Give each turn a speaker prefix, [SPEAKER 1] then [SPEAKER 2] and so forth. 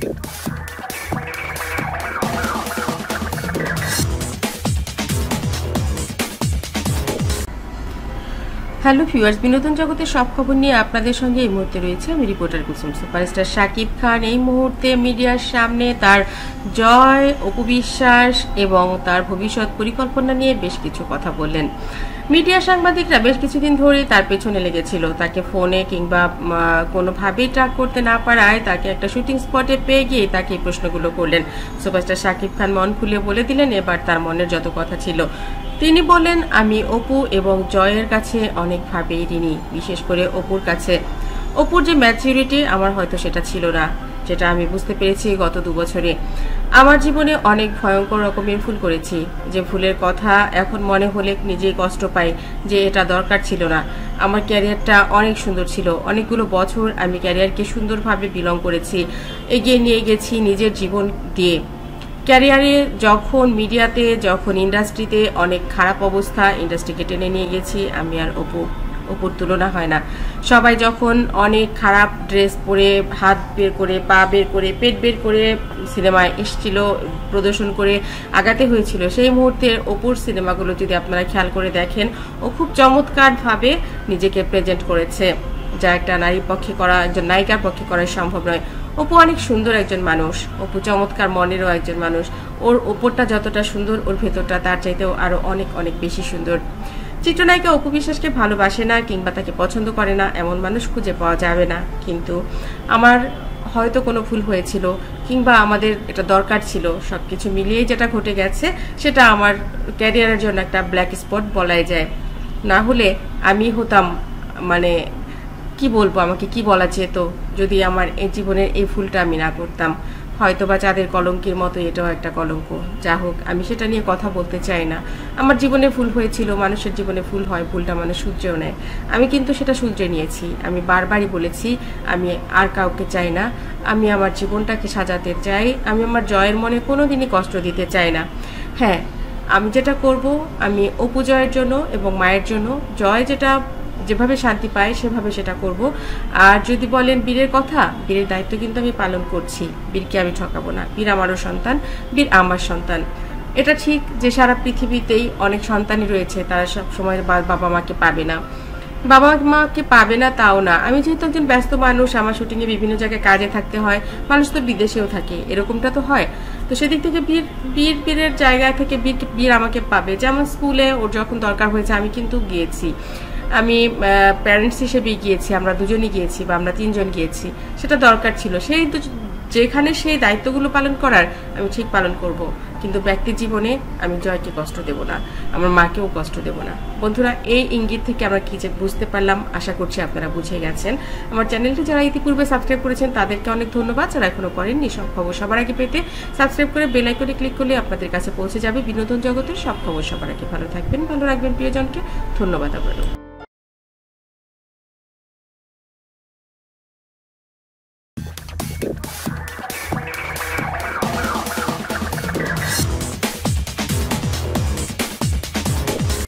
[SPEAKER 1] Thank you. Hello viewers, বিনোদন জগতের সব খবর নিয়ে আপনাদের সঙ্গে এই মুহূর্তে রয়েছে আমি রিপোর্টার কুসুম। সুপারস্টার শাকিব খান এই মুহূর্তে মিডিয়ার সামনে তার জয়, অপবিশ্বাস এবং তার ভবিষ্যৎ পরিকল্পনা নিয়ে বেশ কিছু কথা বললেন। মিডিয়া সাংবাদিকরা বেশ কিছুদিন ধরেই তার পেছনে লেগেছিল। তাকে ফোনে কিংবা কোনোভাবেই ট্রাক করতে না পারায় তাকে একটা শুটিং স্পটে পেয়ে গিয়ে তাকে এই প্রশ্নগুলো করলেন। সুপারস্টার শাকিব খান মন খুলে বলে দিলেন, এবার তার মনের যত কথা ছিল। তিনি বলেন, আমি অপু এবং জয়ের কাছে অনেকভাবেই ঋণী, বিশেষ করে অপুর কাছে। অপুর যে ম্যাচিউরিটি আমার হয়তো সেটা ছিল না, যেটা আমি বুঝতে পেরেছি গত দু বছরে। আমার জীবনে অনেক ভয়ঙ্কর রকমের ভুল করেছি, যে ভুলের কথা এখন মনে হলে নিজেই কষ্ট পাই, যে এটা দরকার ছিল না। আমার ক্যারিয়ারটা অনেক সুন্দর ছিল, অনেকগুলো বছর আমি ক্যারিয়ারকে সুন্দরভাবে বিলং করেছি, এগিয়ে নিয়ে গেছি নিজের জীবন দিয়ে। ক্যারিয়ারে যখন মিডিয়াতে, যখন ইন্ডাস্ট্রিতে অনেক খারাপ অবস্থা, ইন্ডাস্ট্রিকে টেনে নিয়ে গেছি, আমি আর অপু, অপুর তুলনা হয় না। সবাই যখন অনেক খারাপ ড্রেস পরে, হাত বের করে, পা বের করে, পেট বের করে সিনেমায় এসছিল, প্রদর্শন করে আগাতে হয়েছিল, সেই মুহূর্তে অপুর সিনেমাগুলো যদি আপনারা খেয়াল করে দেখেন, ও খুব চমৎকারভাবে নিজেকে প্রেজেন্ট করেছে। যা একটা নারীর পক্ষে করা, একজন নায়িকার পক্ষে করা সম্ভব নয়। অপু অনেক সুন্দর একজন মানুষ। অপু চমৎকার মনেরও একজন মানুষ। ওর ওপরটা যতটা সুন্দর, ওর ভেতরটা তার চাইতেও আরও অনেক অনেক বেশি সুন্দর। চিত্রনায়িকা অপু বিশ্বাসকে ভালোবাসে না কিংবা তাকে পছন্দ করে না, এমন মানুষ খুঁজে পাওয়া যাবে না। কিন্তু আমার হয়তো কোনো ভুল হয়েছিল কিংবা আমাদের এটা দরকার ছিল। সব কিছু মিলিয়েই যেটা ঘটে গেছে, সেটা আমার ক্যারিয়ারের জন্য একটা ব্ল্যাক স্পট বলাই যায়। না হলে আমি হতাম মানে কি বলব? আমাকে কি বলা যেত? যদি আমার এই জীবনের এই ভুলটা আমি না করতাম হয়তো বা চাঁদের কলঙ্কের মতো এটাও একটা কলঙ্ক। যা হোক, আমি সেটা নিয়ে কথা বলতে চাই না। আমার জীবনে ভুল হয়েছিল, মানুষের জীবনে ভুল হয়, ভুলটা মানুষ সূর্যেও নেয়। আমি কিন্তু সেটা সূর্যে নিয়েছি। আমি বারবারই বলেছি, আমি আর কাউকে চাই না। আমি আমার জীবনটাকে সাজাতে চাই। আমি আমার জয়ের মনে কোনো দিনই কষ্ট দিতে চাই না। হ্যাঁ আমি যেটা করব, আমি অপুজয়ের জন্য এবং মায়ের জন্য। জয় যেটা যেভাবে শান্তি পায় সেভাবে সেটা করব। আর যদি বলেন বীরের কথা, বীরের দায়িত্ব কিন্তু আমি পালন করছি। বীরকে আমি ঠকাবো না। বীর আমারও সন্তান, বীর আমার সন্তান। এটা ঠিক যে সারা পৃথিবীতেই অনেক সন্তানই রয়েছে, তারা সব সময় বাবা মাকে পাবে না। বাবা মাকে পাবে না, তাও না। আমি যেহেতু একজন ব্যস্ত মানুষ, আমার শুটিংয়ে বিভিন্ন জায়গায় কাজে থাকতে হয়, মানুষ তো বিদেশেও থাকে, এরকমটা তো হয়। তো সেদিক থেকে বীর বীর, বীরের জায়গা থেকে বীর বীর আমাকে পাবে। যেমন স্কুলে ওর যখন দরকার হয়েছে, আমি কিন্তু গিয়েছি। আমি প্যারেন্টস হিসেবে গিয়েছি, আমরা দুজনই গিয়েছি বা আমরা তিনজন গিয়েছি, সেটা দরকার ছিল। সেই যেখানে সেই দায়িত্বগুলো পালন করার আমি ঠিক পালন করব। কিন্তু ব্যক্তি জীবনে আমি জয়কে কষ্ট দেব না, আমার মাকেও কষ্ট দেব না। বন্ধুরা, এই ইঙ্গিত থেকে আমরা কি যে বুঝতে পারলাম, আশা করছি আপনারা বুঝে গেছেন। আমার চ্যানেলটি যারা ইতিপূর্বে সাবস্ক্রাইব করেছেন, তাদেরকে অনেক ধন্যবাদ। যারা এখনও করেননি, সব খবর সবার আগে পেতে সাবস্ক্রাইব করে বেল আইকনে ক্লিক করলে আপনাদের কাছে পৌঁছে যাবে বিনোদন জগতের সব খবর সবার আগে। ভালো থাকবেন, ভালো রাখবেন প্রিয়জনকে। ধন্যবাদ আবারও